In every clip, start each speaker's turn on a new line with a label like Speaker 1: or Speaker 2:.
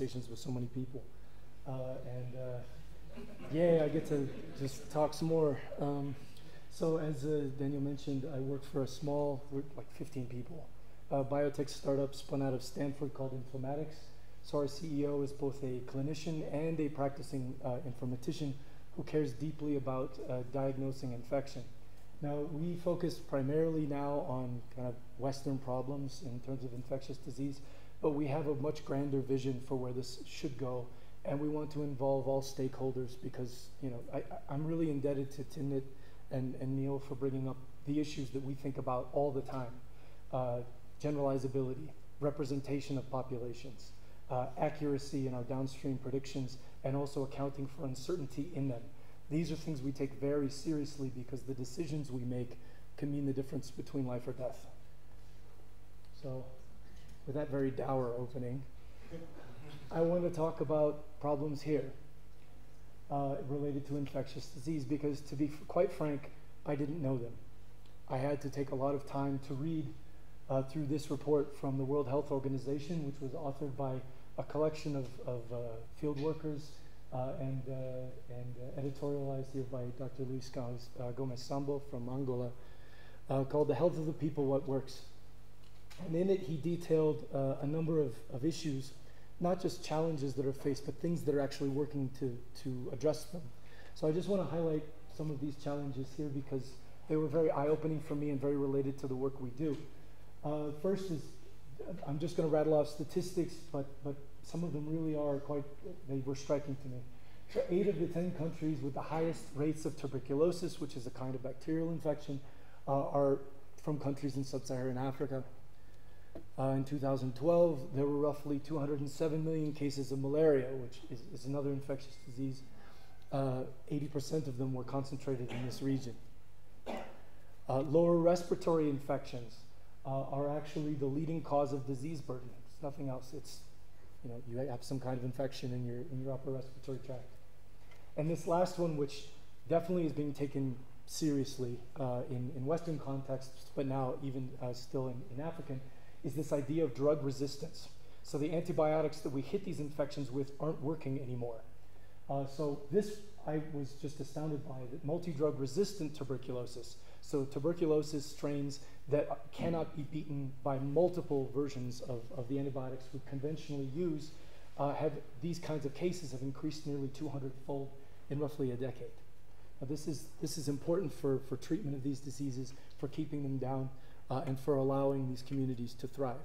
Speaker 1: conversations with so many people. Uh, and uh, yeah, I get to just talk some more. Um, so as uh, Daniel mentioned, I work for a small, like 15 people, biotech startup spun out of Stanford called Inflammatix. So our CEO is both a clinician and a practicing uh, informatician who cares deeply about uh, diagnosing infection. Now, we focus primarily now on kind of Western problems in terms of infectious disease, but we have a much grander vision for where this should go, and we want to involve all stakeholders because, you know, I, I'm really indebted to Timnit and, and Neil for bringing up the issues that we think about all the time. Uh, generalizability, representation of populations, uh, accuracy in our downstream predictions, and also accounting for uncertainty in them. These are things we take very seriously because the decisions we make can mean the difference between life or death. So, with that very dour opening, I want to talk about problems here uh, related to infectious disease because, to be quite frank, I didn't know them. I had to take a lot of time to read uh, through this report from the World Health Organization, which was authored by a collection of, of uh, field workers uh, and, uh, and editorialized here by Dr. Luis Gomes Sambo from Angola, called The Health of the People, What Works. And in it, he detailed a number of, of issues, not just challenges that are faced, but things that are actually working to, to address them. So I just want to highlight some of these challenges here because they were very eye-opening for me and very related to the work we do. Uh, first is, I'm just going to rattle off statistics, but, but some of them really are quite, they were striking to me. So eight of the 10 countries with the highest rates of tuberculosis, which is a kind of bacterial infection, uh, are from countries in sub-Saharan Africa. Uh, in 2012, there were roughly 207 million cases of malaria, which is, is another infectious disease. 80% uh, of them were concentrated in this region. Uh, lower respiratory infections uh, are actually the leading cause of disease burden. It's nothing else. It's you know, you have some kind of infection in your, in your upper respiratory tract. And this last one, which definitely is being taken seriously uh, in, in Western contexts, but now even uh, still in, in African, is this idea of drug resistance. So the antibiotics that we hit these infections with aren't working anymore. Uh, so this I was just astounded by, that multi-drug resistant tuberculosis, so tuberculosis strains that cannot be beaten by multiple versions of, of the antibiotics we conventionally use uh, have these kinds of cases have increased nearly 200 fold in roughly a decade. Now this is, this is important for, for treatment of these diseases, for keeping them down, uh, and for allowing these communities to thrive.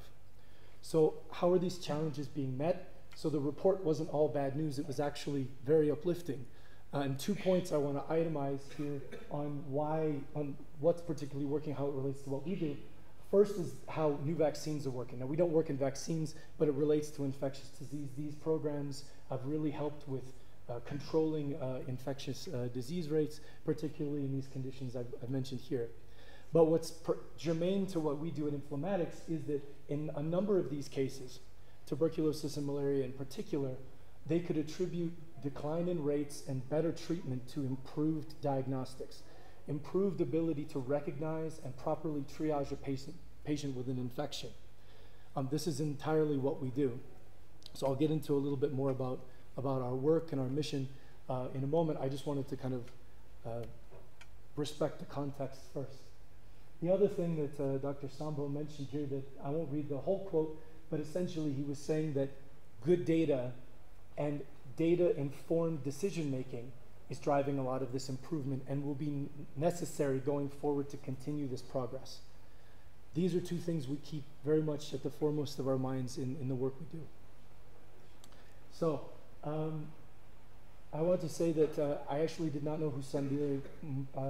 Speaker 1: So how are these challenges being met? So the report wasn't all bad news, it was actually very uplifting. Uh, and two points I want to itemize here on why, on what's particularly working, how it relates to what we do. First is how new vaccines are working. Now, we don't work in vaccines, but it relates to infectious disease. These programs have really helped with uh, controlling uh, infectious uh, disease rates, particularly in these conditions I've, I've mentioned here. But what's germane to what we do at Inflammatix is that in a number of these cases, tuberculosis and malaria in particular, they could attribute decline in rates and better treatment to improved diagnostics, improved ability to recognize and properly triage a patient, patient with an infection. Um, this is entirely what we do. So I'll get into a little bit more about, about our work and our mission uh, in a moment. I just wanted to kind of uh, respect the context first. The other thing that uh, Dr. Sambo mentioned here that I won't read the whole quote, but essentially he was saying that good data and data informed decision making is driving a lot of this improvement and will be necessary going forward to continue this progress. These are two things we keep very much at the foremost of our minds in, in the work we do. So, um, I want to say that uh, I actually did not know who Sandile uh,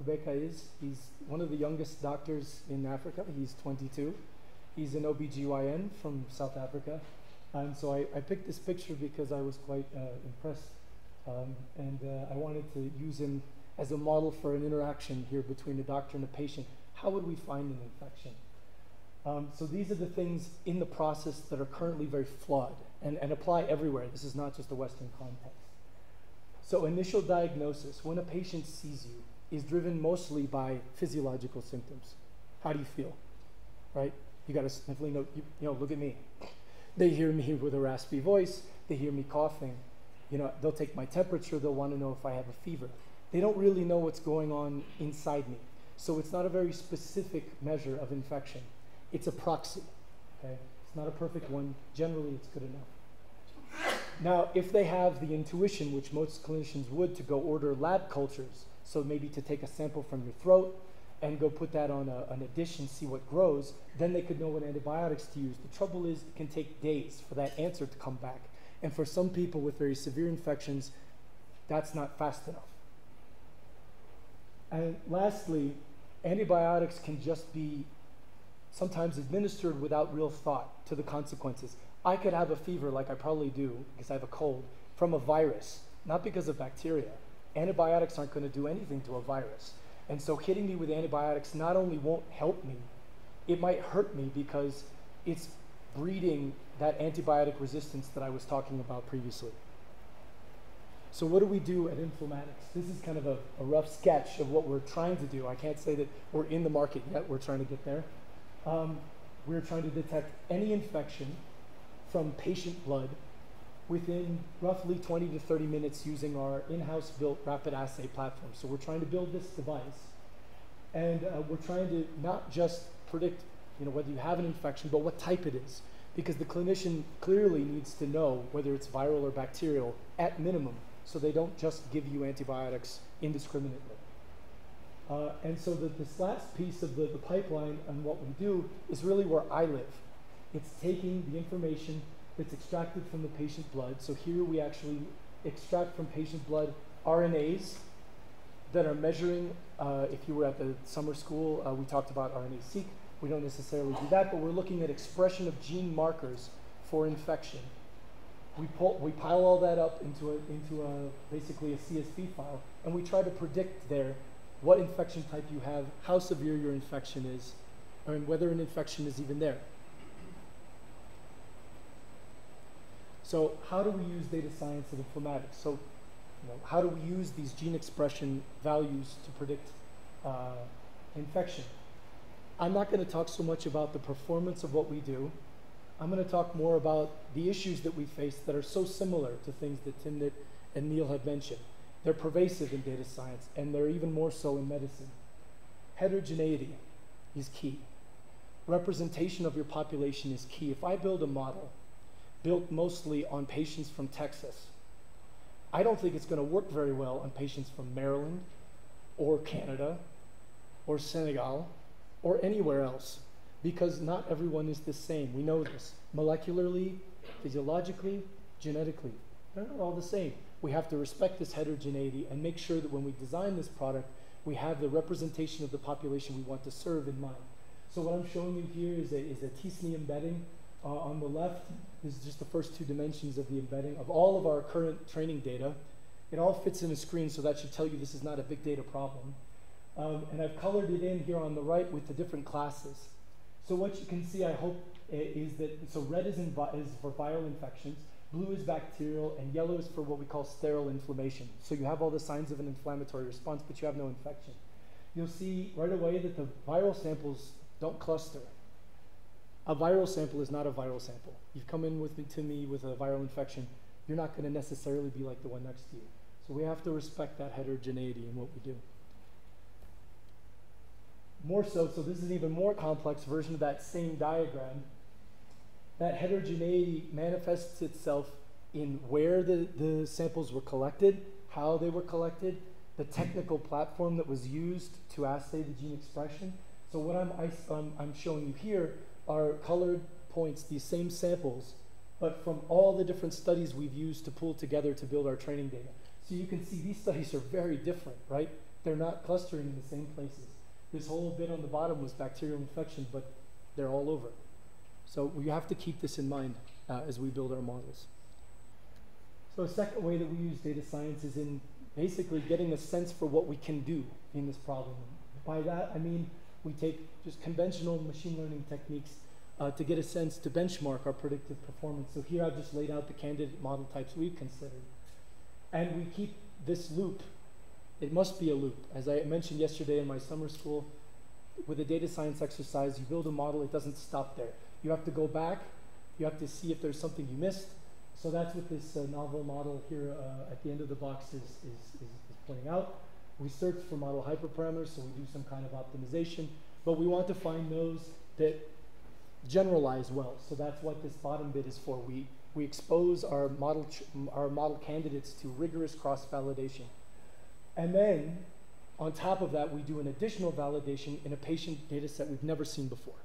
Speaker 1: Kubheka is. He's one of the youngest doctors in Africa. He's 22. He's an OBGYN from South Africa. And so I, I picked this picture because I was quite uh, impressed. Um, and uh, I wanted to use him as a model for an interaction here between a doctor and a patient. How would we find an infection? Um, so these are the things in the process that are currently very flawed and, and apply everywhere. This is not just a Western context. So initial diagnosis, when a patient sees you, is driven mostly by physiological symptoms. How do you feel? Right? You got to sniffling note, you, you know, look at me. They hear me with a raspy voice, they hear me coughing. You know, they'll take my temperature, they'll want to know if I have a fever. They don't really know what's going on inside me. So it's not a very specific measure of infection. It's a proxy. Okay? It's not a perfect one. Generally, it's good enough. Now, if they have the intuition, which most clinicians would, to go order lab cultures, so maybe to take a sample from your throat and go put that on a, an a dish and see what grows, then they could know what antibiotics to use. The trouble is, it can take days for that answer to come back. And for some people with very severe infections, that's not fast enough. And lastly, antibiotics can just be sometimes administered without real thought to the consequences. I could have a fever, like I probably do, because I have a cold, from a virus, not because of bacteria. Antibiotics aren't going to do anything to a virus. And so hitting me with antibiotics not only won't help me, it might hurt me because it's breeding that antibiotic resistance that I was talking about previously. So what do we do at Inflammatix? This is kind of a, a, rough sketch of what we're trying to do. I can't say that we're in the market yet. We're trying to get there. Um, we're trying to detect any infection from patient blood within roughly 20 to 30 minutes using our in-house built rapid assay platform. So we're trying to build this device and uh, we're trying to not just predict you know, whether you have an infection, but what type it is. Because the clinician clearly needs to know whether it's viral or bacterial at minimum, so they don't just give you antibiotics indiscriminately. Uh, and so the, this last piece of the, the pipeline and what we do is really where I live. It's taking the information that's extracted from the patient blood. So here we actually extract from patient blood RNAs that are measuring, uh, if you were at the summer school, uh, we talked about RNA-seq. We don't necessarily do that, but we're looking at expression of gene markers for infection. We, pull, we pile all that up into, a, into a, basically a CSV file, and we try to predict there what infection type you have, how severe your infection is, and whether an infection is even there. So how do we use data science and informatics? So you know, how do we use these gene expression values to predict uh, infection? I'm not going to talk so much about the performance of what we do. I'm going to talk more about the issues that we face that are so similar to things that Timnit and Neil have mentioned. They're pervasive in data science, and they're even more so in medicine. Heterogeneity is key. Representation of your population is key. If I build a model built mostly on patients from Texas, I don't think it's going to work very well on patients from Maryland or Canada or Senegal or anywhere else because not everyone is the same. We know this molecularly, physiologically, genetically. They're not all the same. We have to respect this heterogeneity and make sure that when we design this product, we have the representation of the population we want to serve in mind. So what I'm showing you here is a, is a t-SNE embedding. Uh, on the left is just the first two dimensions of the embedding of all of our current training data. It all fits in a screen, so that should tell you this is not a big data problem. Um, and I've colored it in here on the right with the different classes. So what you can see, I hope, is that, so red is, is for viral infections, blue is bacterial, and yellow is for what we call sterile inflammation. So you have all the signs of an inflammatory response, but you have no infection. You'll see right away that the viral samples don't cluster. A viral sample is not a viral sample. You've come in with me, to me with a viral infection, you're not going to necessarily be like the one next to you. So we have to respect that heterogeneity in what we do. More so, so this is an even more complex version of that same diagram. That heterogeneity manifests itself in where the, the samples were collected, how they were collected, the technical platform that was used to assay the gene expression. So what I'm, I'm, um, I'm showing you here are colored points, these same samples, but from all the different studies we've used to pull together to build our training data. So you can see these studies are very different, right? They're not clustering in the same places. This whole bit on the bottom was bacterial infection, but they're all over. So we have to keep this in mind uh, as we build our models. So a second way that we use data science is in basically getting a sense for what we can do in this problem. By that, I mean we take just conventional machine learning techniques uh, to get a sense to benchmark our predictive performance. So here I've just laid out the candidate model types we've considered. And we keep this loop. It must be a loop. As I mentioned yesterday in my summer school, with a data science exercise, you build a model, it doesn't stop there. You have to go back You have to see if there's something you missed. So that's what this uh, novel model here uh, at the end of the box is, is, is, is pointing out. We search for model hyperparameters, so we do some kind of optimization, but we want to find those that generalize well. So that's what this bottom bit is for. We, we expose our model, our model candidates to rigorous cross-validation. And then, on top of that, we do an additional validation in a patient data set we've never seen before.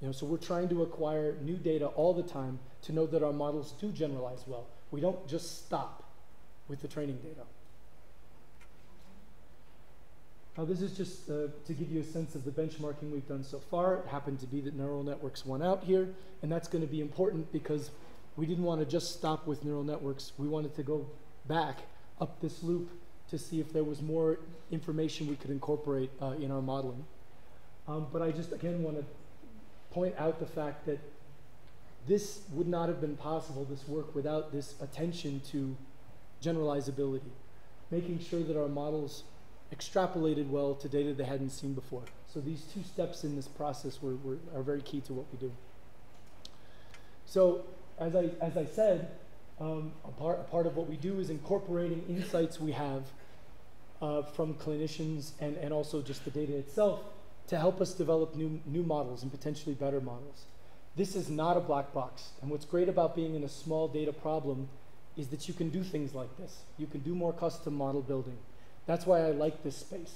Speaker 1: You know, so we're trying to acquire new data all the time to know that our models do generalize well. We don't just stop with the training data. Now this is just uh, to give you a sense of the benchmarking we've done so far. It happened to be that neural networks won out here, and that's going to be important because we didn't want to just stop with neural networks. We wanted to go back up this loop to see if there was more information we could incorporate uh, in our modeling. Um, but I just, again, want to point out the fact that this would not have been possible, this work, without this attention to generalizability, making sure that our models extrapolated well to data they hadn't seen before. So these two steps in this process were, were, are very key to what we do. So as I, as I said, um, a, part, a part of what we do is incorporating insights we have uh, from clinicians and, and also just the data itself to help us develop new, new models and potentially better models. This is not a black box. And what's great about being in a small data problem is that you can do things like this. You can do more custom model building. That's why I like this space,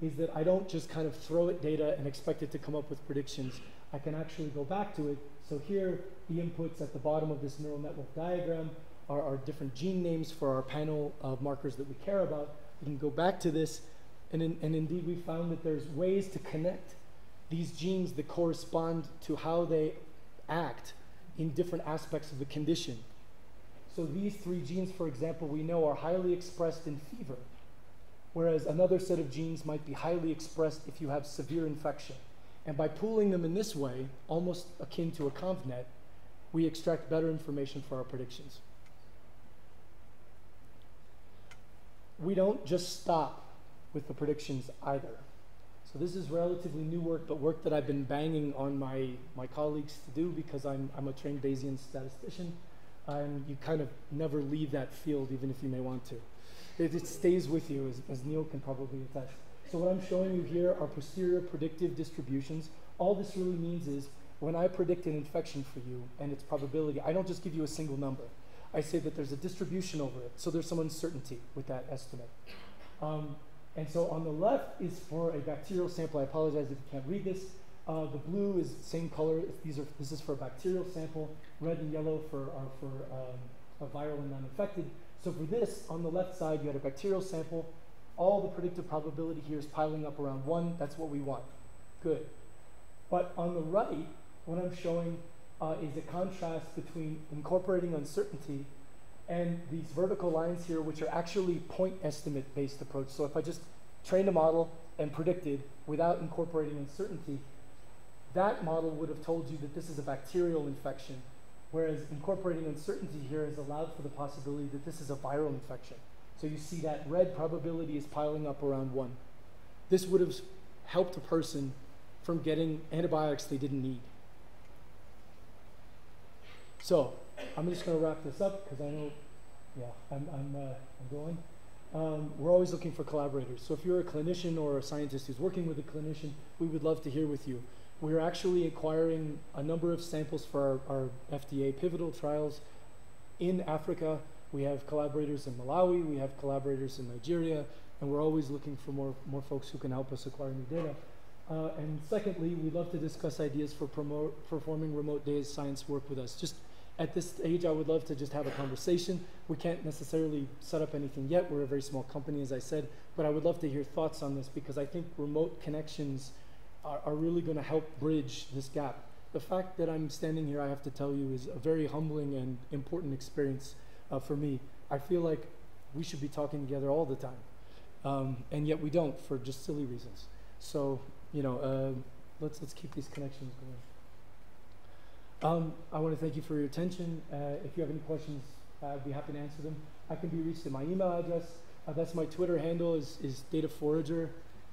Speaker 1: is that I don't just kind of throw it data and expect it to come up with predictions. I can actually go back to it. So here, the inputs at the bottom of this neural network diagram are our different gene names for our panel of markers that we care about. We can go back to this, and, in, and indeed we found that there's ways to connect these genes that correspond to how they act in different aspects of the condition. So these three genes, for example, we know are highly expressed in fever whereas another set of genes might be highly expressed if you have severe infection. And by pooling them in this way, almost akin to a ConvNet, we extract better information for our predictions. We don't just stop with the predictions either. So this is relatively new work, but work that I've been banging on my, my colleagues to do because I'm, I'm a trained Bayesian statistician, and you kind of never leave that field even if you may want to it, it stays with you, as, as Neil can probably attest. So what I'm showing you here are posterior predictive distributions. All this really means is when I predict an infection for you and its probability, I don't just give you a single number. I say that there's a distribution over it, so there's some uncertainty with that estimate. Um, and so on the left is for a bacterial sample. I apologize if you can't read this. Uh, the blue is same color. These are, this is for a bacterial sample. Red and yellow for, are for um, a viral and non-infected. So for this, on the left side, you had a bacterial sample. All the predictive probability here is piling up around one. That's what we want. Good. But on the right, what I'm showing uh, is a contrast between incorporating uncertainty and these vertical lines here, which are actually point estimate based approach. So if I just trained a model and predicted without incorporating uncertainty, that model would have told you that this is a bacterial infection Whereas incorporating uncertainty here has allowed for the possibility that this is a viral infection. So you see that red probability is piling up around one. This would have helped a person from getting antibiotics they didn't need. So I'm just going to wrap this up because I know, yeah, I'm, I'm, uh, I'm going. Um, we're always looking for collaborators. So if you're a clinician or a scientist who's working with a clinician, we would love to hear with you. We're actually acquiring a number of samples for our, our FDA pivotal trials in Africa. We have collaborators in Malawi, we have collaborators in Nigeria, and we're always looking for more, more folks who can help us acquire new data. Uh, and secondly, we'd love to discuss ideas for promote, performing remote data science work with us. Just at this stage, I would love to just have a conversation. We can't necessarily set up anything yet. We're a very small company, as I said, but I would love to hear thoughts on this because I think remote connections are, are really going to help bridge this gap. The fact that I'm standing here, I have to tell you, is a very humbling and important experience uh, for me. I feel like we should be talking together all the time, um, and yet we don't for just silly reasons. So, you know, uh, let's let's keep these connections going. Um, I want to thank you for your attention. Uh, if you have any questions, uh, I'd be happy to answer them. I can be reached at my email address. Uh, that's my Twitter handle is, is Data Forager,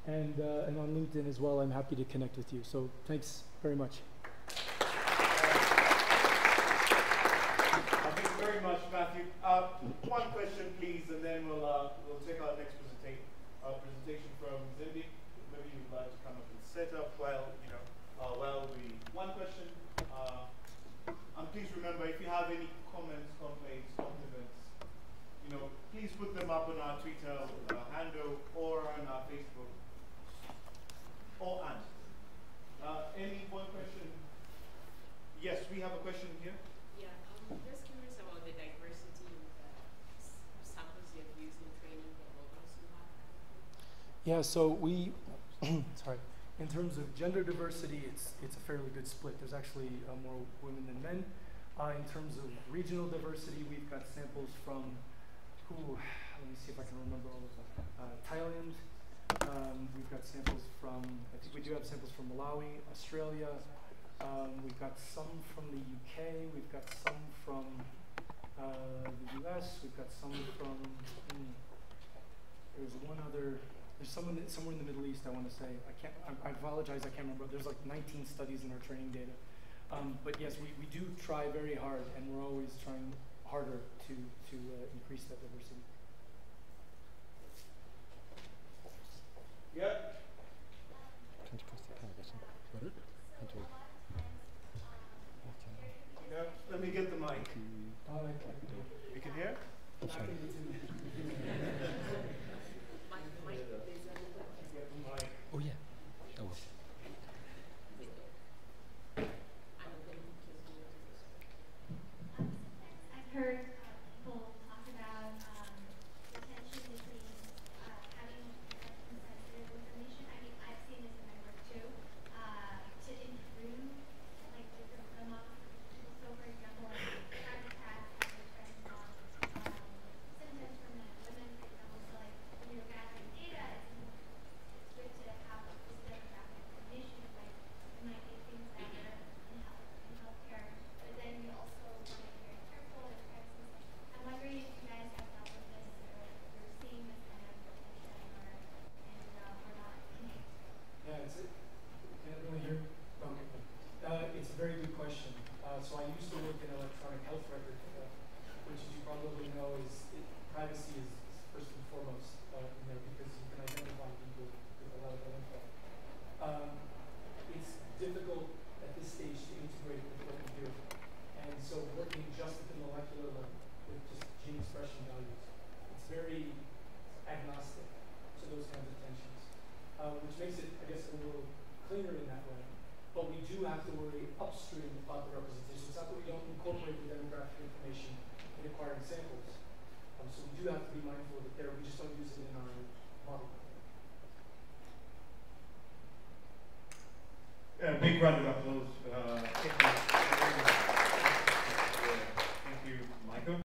Speaker 1: and, uh, and on LinkedIn as well. I'm happy to connect with you. So thanks very much.
Speaker 2: Thank you very much, Matthew. Uh, one question, please, and then we'll, uh, we'll take our next have any comments, complaints, compliments, you know, please put them up on our Twitter uh, handle or on our Facebook. Or and. Uh, any one question? Yes, we have a question here.
Speaker 3: Yeah, I'm just curious about the diversity in the samples you've used in training the models you have.
Speaker 1: Yeah, so we, sorry, in terms of gender diversity, it's, it's a fairly good split. There's actually uh, more women than men. Uh, in terms of regional diversity, we've got samples from, who, let me see if I can remember all of them. Uh, Thailand, um, we've got samples from, I think we do have samples from Malawi, Australia. Um, we've got some from the UK, we've got some from uh, the US, we've got some from, hmm, there's one other, there's someone somewhere in the Middle East, I want to say. I can't, I, I apologize, I can't remember. There's like 19 studies in our training data. Um, but yes, we, we do try very hard, and we're always trying harder to, to uh, increase that diversity.
Speaker 2: Yeah.